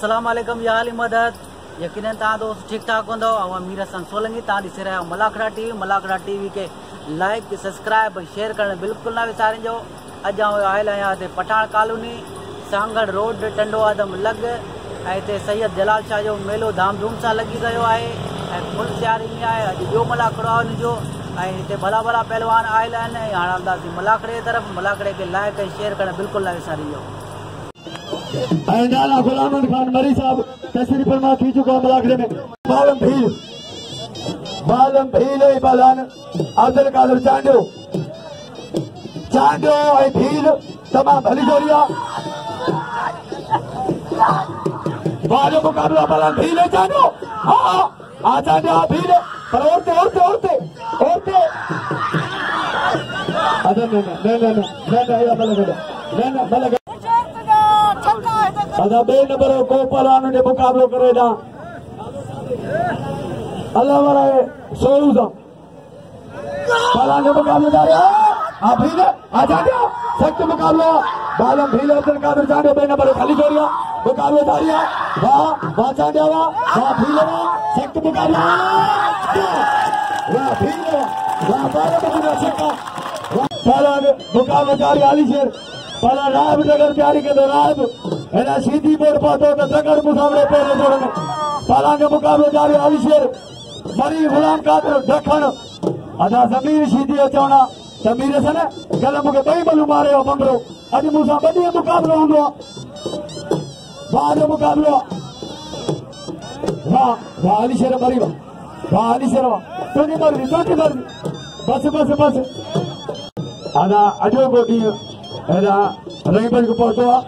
السلام علیکم یا علی مدد یقیناً دوست ٹھیک ٹھاک ہوں میری حسن سولنگی تعلیم رہ ملاکھڑا ٹوی ملاکھڑا ٹی وی کے لائک سبسکرائب شیئر کریں بالکل نہ وسارجو اج آؤ آئل آیا پٹان کالونی سڑھ روڈ ٹنڈو ادم لگے سید جلال شاہ جو میل دھام دھوم سے لگی رہی ہے خوش تیار ہے ملاڑو ہے انجوے بلا بڑا پہلوان آئل ملاکھڑے کے طرف ملاکھڑے کے لائک شیئر کرنا بالکل نہ وساری ऐं नाला गुलाम ख़ान मरी साहिबु तसरी फरमा थी चुको आहे मलाखड़े में मालम भील मालम भील ऐं बलान अब्दुल कादर चांडियो चांडियो ऐं भील तमामु भली ज़ोरी आहे ॿार मुक़ाबला मलान भील ऐं चांडियो हा चांडियो हा भील पर औरते औरते औरते औरते न न न न न न न ادھا بے نبرو کو پر آنے نے مقابلہ کرے دا اللہ مرہ ہے سوروزا پر آنے مقابلہ دا رہا آپ بھی دے مقابلہ بالم بھیلے اثر قادر جانے بے نبرو خلی مقابلہ دا رہا با با چاہ دیا با بھیلے با مقابلہ با بھیلے با بھیلے با بھیلے سکتا پر مقابلہ علی شیر पहले नाम नगर जारी के दौरान है ना सीधी बोर्ड पर तो नगर मुसाबिले पे नजर रखो पहला के मुकाबले जारी आविष्कर मरी गुलाम कातर जखन अजा समीर सीधी अच्छा ना समीर ऐसा ना क्या लोग के तय बलु मारे हो बंगलो अज मुसाबिले ये मुकाबले हम बाद ये वाह वाह आविष्कर मरी वाह आविष्कर वाह तो नहीं मरी तो ரெண்டு போட்டுவோம்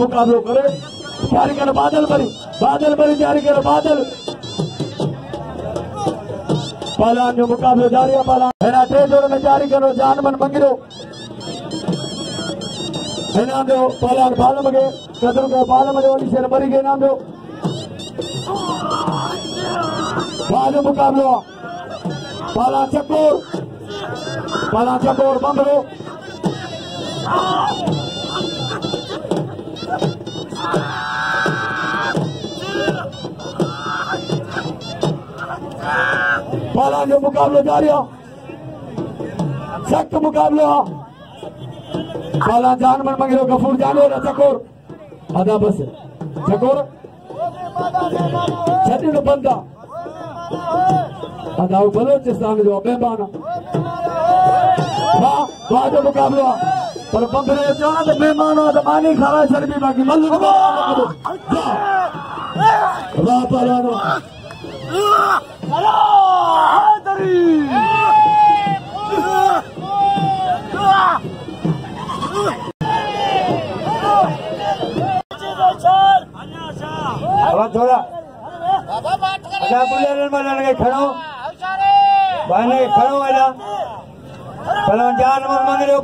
முக்காபு ஜாரிக்கிற பாதல் பரி பாதல் பரி ஜாரிக்கிற பாதல் பலான் முக்காபு ஜாரிய பலான் டேஜோட ஜாரிக்கிற ஜானமன் மங்கிரோ ஏனாந்தோ பலான் பாலமகே கதிர பாலமகே ஒடிசியர் மருகே நாந்தோ பாலு முக்காபு பலா செக்கூர் பலா செக்கூர் பம்பரோ बाला के मुकाबले जा रही हो सख्त मुकाबले हो बाला जानवर मंगे गफूर जानवर चकोर अदा बस चकोर छठी बंदा अदा बलोचिस्तान जो पर 15 14 तो مہمانات مانی کھاوا چر بھی باقی ملک و مقدور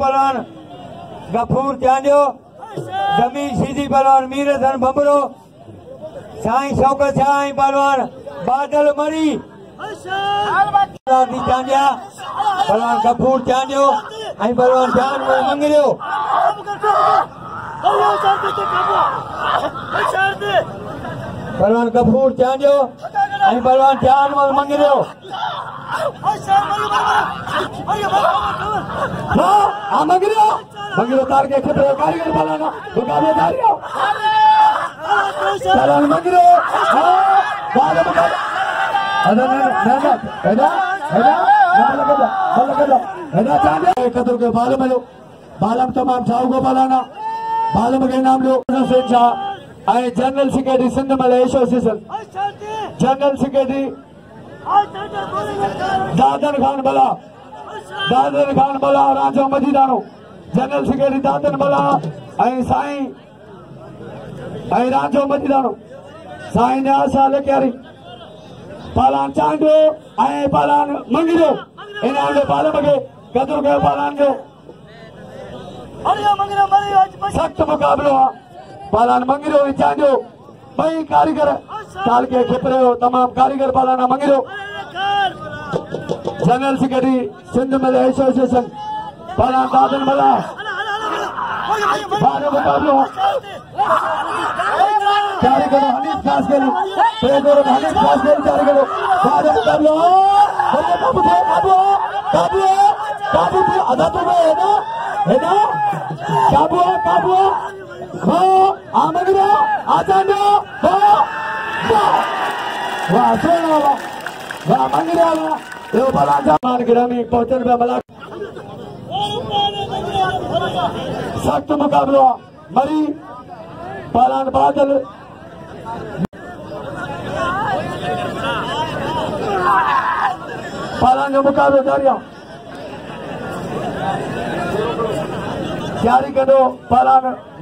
واہ غفور چاندیو زمین شیدی پروان میر حسن بھمرو سائیں شوکر سائیں پروان بادل مری پروان چاندیا پروان غفور چاندیو آئیں پروان چاند مرے منگلیو پروان غفور چاندیو آئیں پروان چاند مرے منگلیو ہاں آمگریو بھگی بطار کے چھپے کاری گر پلانا بھگی بطار کے چھپے پلانا بھگی بطار کے چھپے بالم تمام چاہو گو پالانا بالم کے نام لو آئے جنرل سکیٹی سندھ ملے association general secretary Dadan Khan بلا دادن خان بلا رانچوں مجیدانوں जनरल सेक्रेटरी दादन बला ए साई ए राजो मंदिरण साई ने आशा लकेरी पालन चांडो ए पालन मंगिरो इना ने पाले मगे कदर के पालन जो अरिया मंगिरो मरी आज सख्त मुकाबलो पालन मंगिरो ए चांडो भाई कारीगर काल के खेपरे हो तमाम कारीगर पालन मंगिरो जनरल सेक्रेटरी सिंध एसोसिएशन بلا حمید حمید خاص خاص میں ہے ہے نا ہاں، ہاں۔ نا والا بڑا جام گرام پہ بالا सख़्तु मुक़ाबलो आहे मरी पलान बादल पलांगो मुलान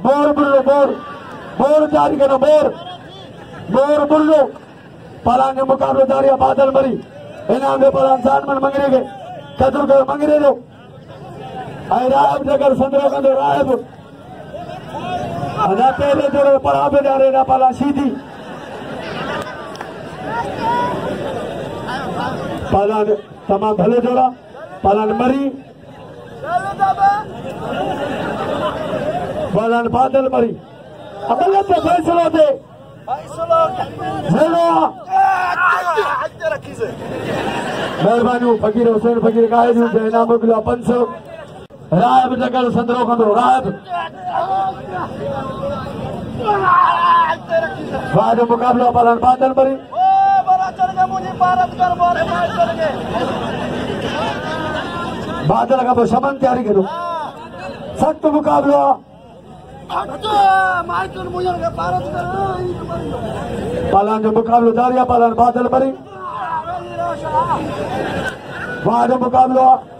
बोर बुलो बोर बोर तारी कंदो बोर बोर बुलो पलां जो मुक़ाबलो दारिया बादल मरी हिन सालमल मंगरे खे جگر سندرہ رائب انا پہلے پر آبے نا پالا پالا شیدی تمام بھلے پالا جوڑا مریان بادل پنسو सजरो कंदो रा खां पोइ शबन तयारी कंदो सख़्तु मुक़ाबिलो पालान जो मुक़ाबलो मुक़ाबलो आहे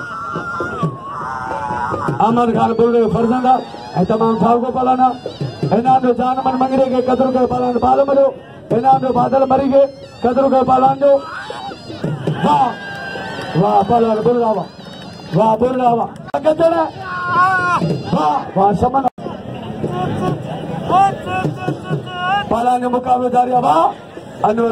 अमल खान बोल रहे फर्जंद है तमाम साल को पलाना इनाम जो जान मन मंगरे के कदर के पालन पालो मरो इनाम जो बादल मरी के कदर के पालन जो वाह वाह पलाल बोल रहा वाह वाह बोल रहा वाह कदर है वाह समन पालन के मुकाबले जारी वाह अनवर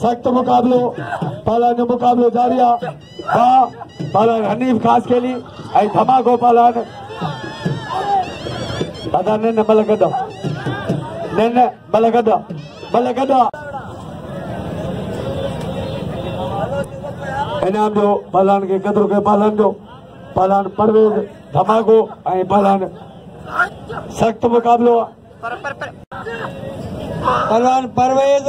سخت مقابلو پالا نے مقابلو جاریا ہاں، با پالا حنیف خاص کے لیے ایتھما کو پالا نے پتہ نے ملگدا نے ملگدا ملگدا انام جو پالان کے قدر کے پالان جو پالان پرویز دھماکو اے پالان سخت مقابلو پر پر پر پالان پرویز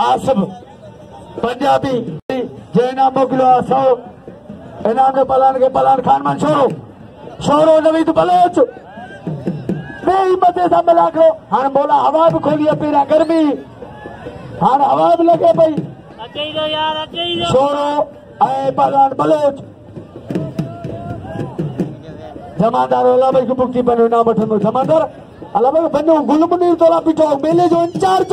आसम पंजाबी जेना मुगलो आसो इनाम ने पलान के पलान खान मन छोरो छोरो नवीद बलोच बे हिम्मत से सब मिला करो बोला हवा भी खोली है पीरा गर्मी हां हवा भी लगे भाई छोरो ए पलान बलोच जमादार ओला भाई बुकी बनो ना बठनो जमादार अलावा बनो गुलमुनीर तोला पीछे बेले जो इंचार्ज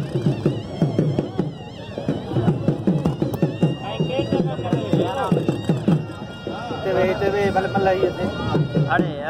ہوئے ہوتے ملے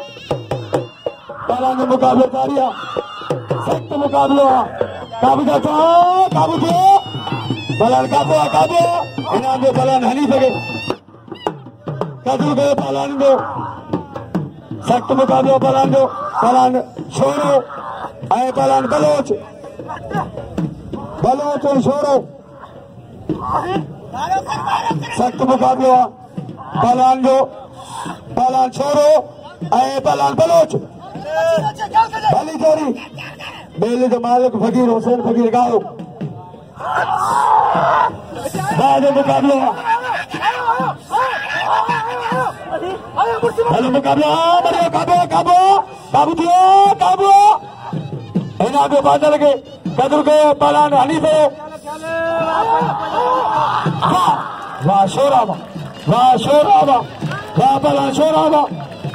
ਸਾਰਿਆਂ ਦੇ ਮੁਕਾਬਲੇ ਜਾਰੀ ਆ ਸਖਤ ਮੁਕਾਬਲੇ ਆ ਕਾਬੂ ਦਾ ਚਾਹ ਕਾਬੂ ਦੇ ਬਲਨ ਕਾਬੂ ਆ ਕਾਬੂ ਇਹਨਾਂ ਦੇ ਬਲਨ ਹਲੀ ਸਕੇ ਕਾਬੂ ਦੇ ਬਲਨ ਦੇ ਸਖਤ ਮੁਕਾਬਲੇ ਬਲਨ ਦੇ ਬਲਨ ਛੋੜੋ ਐ ਬਲਨ ਬਲੋਚ ਬਲੋਚ ਛੋੜੋ ਸਖਤ ਮੁਕਾਬਲੇ ਬਲਨ ਦੇ ਬਲਨ ਛੋੜੋ ਐ ਬਲਨ ਬਲੋਚ بھلی چوری بیلی تو مالک فقیر حسین فقیر گاؤ بعد مقابلہ بھلو مقابلہ بھلو کابو کابو بابو جو جی، کابو این آگے بازہ لگے قدر کو پالان حلی سے واہ شور آبا واہ شور آبا واہ پالان شور آبا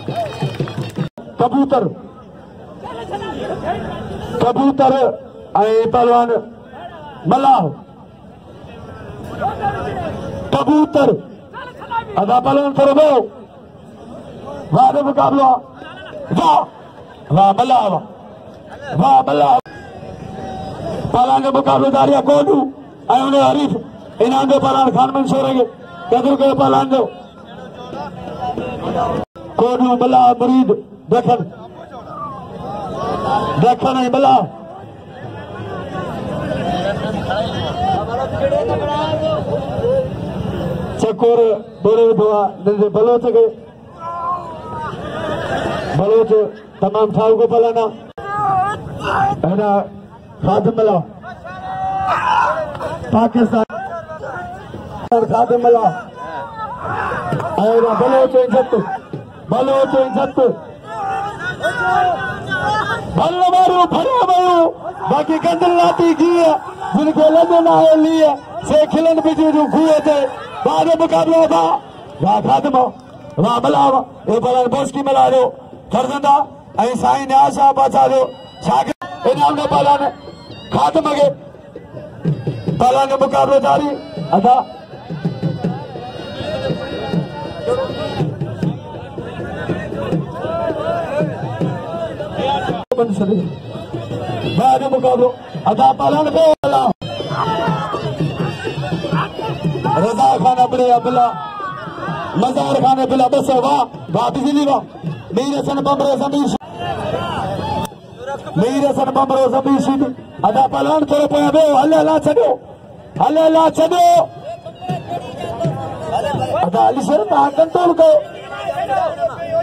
کبوتر کبوتر कबूतर ऐं पहलवान मलाह कबूतर अदा पहलवान थोरो भाउ वाह जो मुक़ाबिलो आहे वाह वाह मलाह वाह वाह मलाह पहलवान जो मुक़ाबिलो दारिया कोनू हरीफ इनाम जो पहलवान ख़ान मंसूर खे क़दुर कयो जो मलाह मुरीद देखा नहीं बला चकोर बोरे बोआ निर्देश बलों से के बलों से तमाम थाव को पलाना है ना खाद मिला पाकिस्तान सर खाद मिला आया बलों से بھلو مارو بھلو مارو باقی کندل لاتی کیا جن کے لندن آئے لیے سے کھلن پیچھے جو گھوئے تھے بعد مقابلہ تھا را خادمہ را ملاو اے پران بوس کی ملا رو کرزندہ اے سائی نیاز شاہ پاچھا رو شاکر اے نام نے پران خادمہ کے پران مقابلہ جاری ادھا بن سلیم بعد مقابلو ادا پالان بے والا رضا خان ابلے ابلا مزار خان ابلا بس ہے واہ واہ بھی زیلی واہ میرے سن بمرے زمین شید میرے سن ادا پالان کرے پایا بے اللہ اللہ چھدو ادا علی تول کو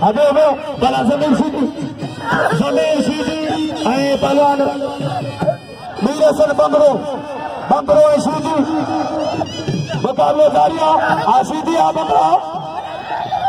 پہلے سبھی سبھی سی جی پہ میرے سنگھ بمرو ببرو سی جی آ سی جی آپ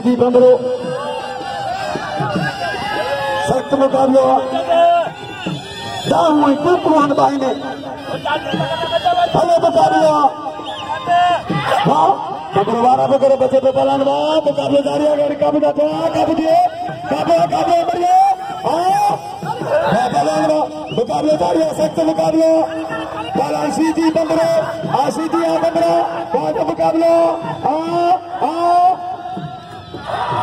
बंद सख़्त मुकाबो हिकु कम करियो लॻंदो बुकलेदारी सख़्त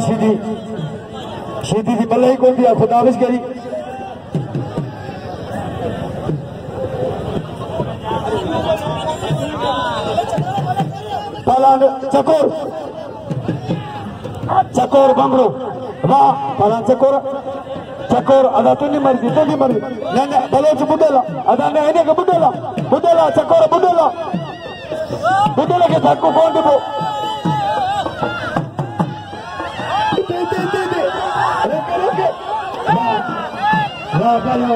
شیدی شیدی ہی کون دیا چکور چکور چکور چکور چکور بمرو واہ ادا ادا تو تو نہیں نہیں بلوچ باملو چکو چکوری دکو کو भलू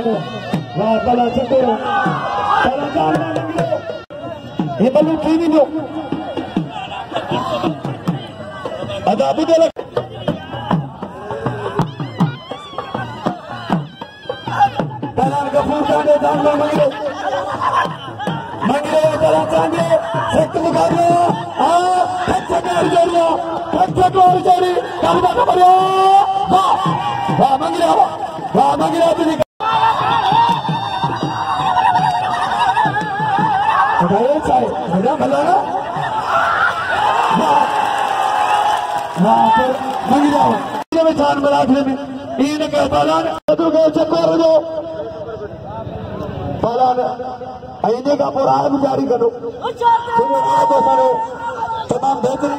थी वेंदो अदारियो ऐं इन खां पोइ रा जारी कंदो रा करे तमामु बहितरीन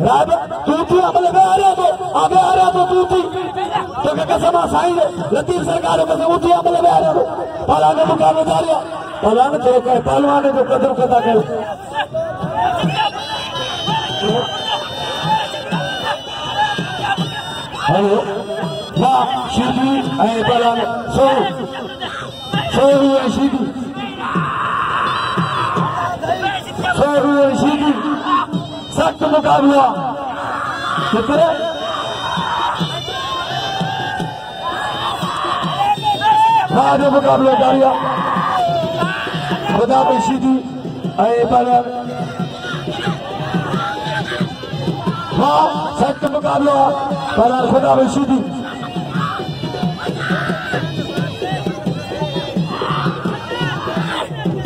रब तू तू अमल में आ रहा तो आ गया रहा तो तू तो के कसम साईं लतीफ सरकार में तू अमल में आ रहा पाला ने मुका में जा रहा पाला ने जो कदर कदा कर हेलो सो सो मुक़ाबलो मुक़ाबलो हा اے پر आहे भला ख़ुदा बि सीधी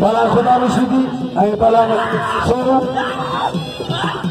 भला ख़ुदा خدا सी थी ऐं भला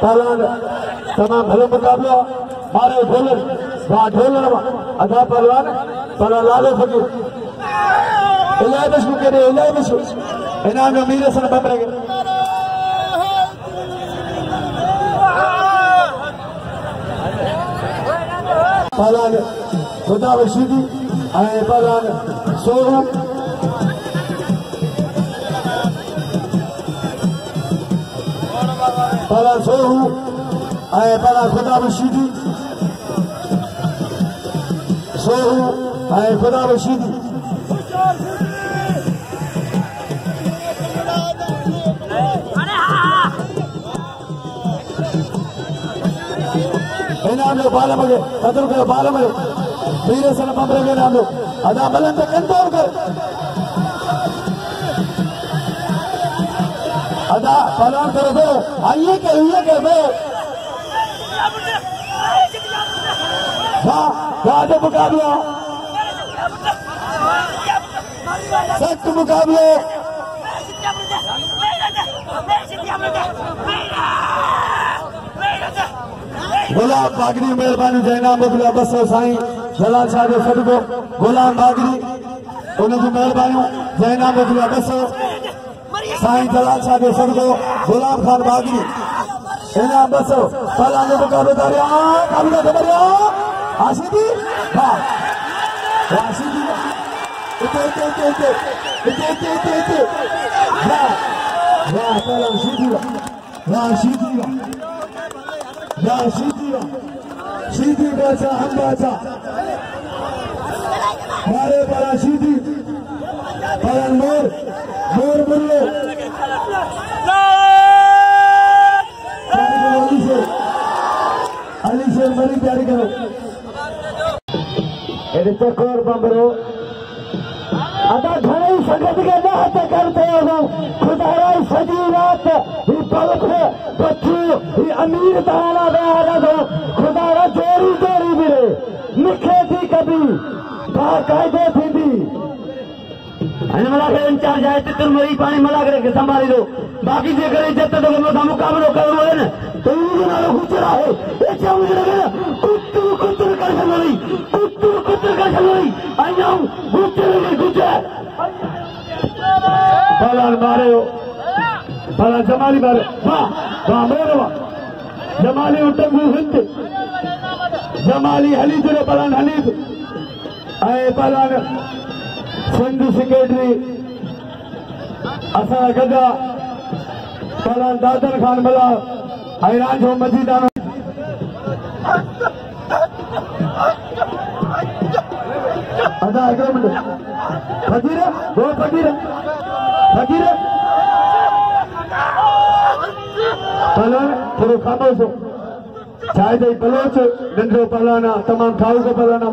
تالان بھلو مقابلہ مارے با ادا پروان پر انام امیر سن بمرے پالان خدا وشیدی پالان سوہم भला ख़ुदा शीदी बाल मे कयो अदा मलनि त कंट्रोल कयो ادا کر کر دو دو آئیے کہ مقابلہ سخت مقابلے غلام ناگری جینا جلال شاہ جو سڈ گو غلام ناگری ان جینا موبلیہ بس साईं जलाल गुलाब घणे सग कम कयो अमीर जोरी मिले लिखे थी कबी थींदी हाँ मला के इंचार जाए तो तुम वही पानी मला करेंगे संभाली दो बाकी जगह रे जब तक हम लोग हम काम लोग करो ना तो उन लोगों को कुछ रहा है ऐसे हम लोग ना कर चलोगी कुत्ते कुत्ते कर चलोगी अंजाम कुत्ते के कुछ है बाला बारे हो बाला जमाली बारे बाह बाह मेरे बाह जमाली जमाली सिंध सेक्रेटरी असां गॾु दादर खान फकीर मस्ीद आहे खामोश हो छा आहे पलोस नंढो पलान आहे तमामु ठाहूको पलान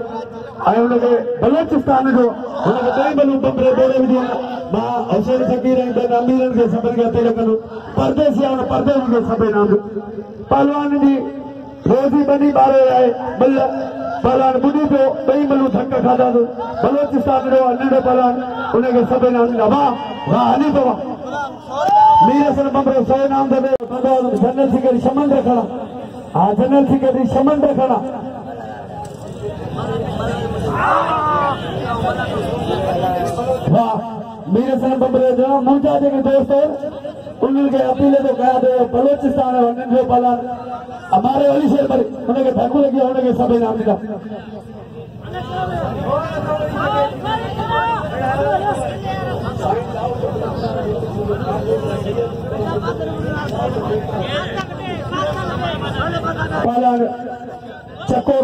اونه بلوچستان جو انہاں وتاي بلوں ببرے دے ویدی ما حسین سکھی رے نامیرن دے صبر دے تے رکھن پردیسی آں پردے دے سبھے نام پہلوان جی تھوڑی بنی ماروئے بلال پہلوان بودی جو وے ملوں دھکا کھادا بلوچستان دے وے انڈا پہلوان انہاں دے سبھے نام واہ علی بابا سلام سلام میر حسن ببرے سؤ वाह मेरे साथ बंबरे जो मुझे आज के दोस्त हैं उन्हें के अपीले तो कहा दे बलोचिस्तान है वन्य जो पला हमारे वाली शेर पर उन्हें के धक्के लगे उन्हें के सब इनाम पला चकोर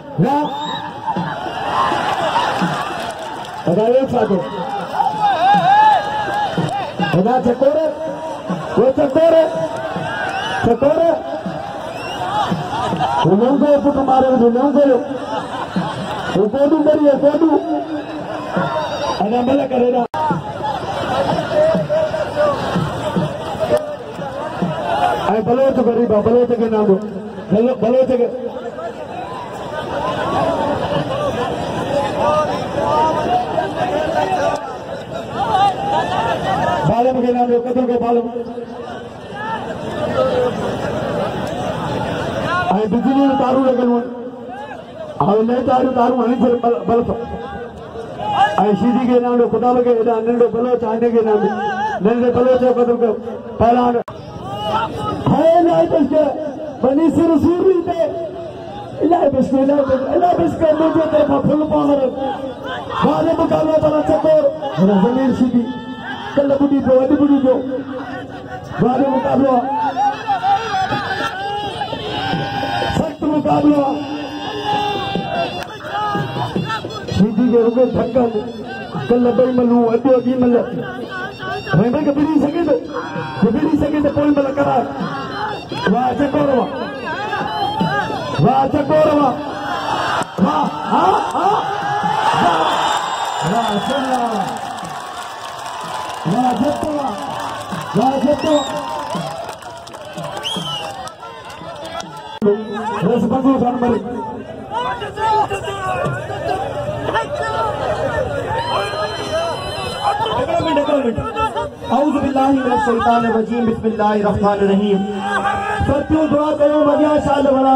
चकोर न भलो तूं ग़रीब भलो तूं हलो भलो थियो तारू नेत मन बे शइ कुट आइन कई नंढे बिलो पियो सूर لا بس لا بس لا بس كم مجهد ده مفهوم باهر باهر مكانه بنا تكور أنا زميل سيدي كلا بدي بوا دي بدي جو باهر مكانه سكت مكانه سيدي يا رجل ثقان كلا بدي ملو أبي أبي ملا رأيك بدي سكيد بدي سكيد بول ملا كرا باهر دعا रफ़्तान कयो साल वला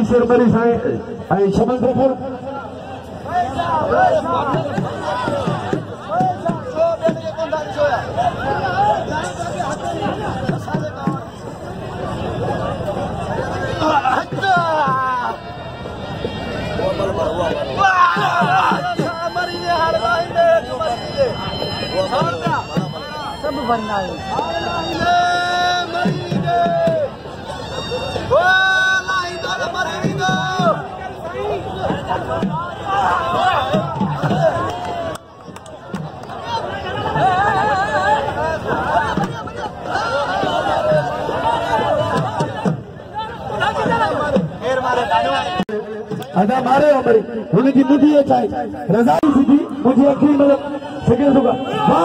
जी शेरमरी साईं ऐं छमन कपूर سڀ ورنا آهي अदा मारियो आहे परे हुनजी ॿुधी अचाए रज़ाई मुझे मुंहिंजी मतलब मिले सुख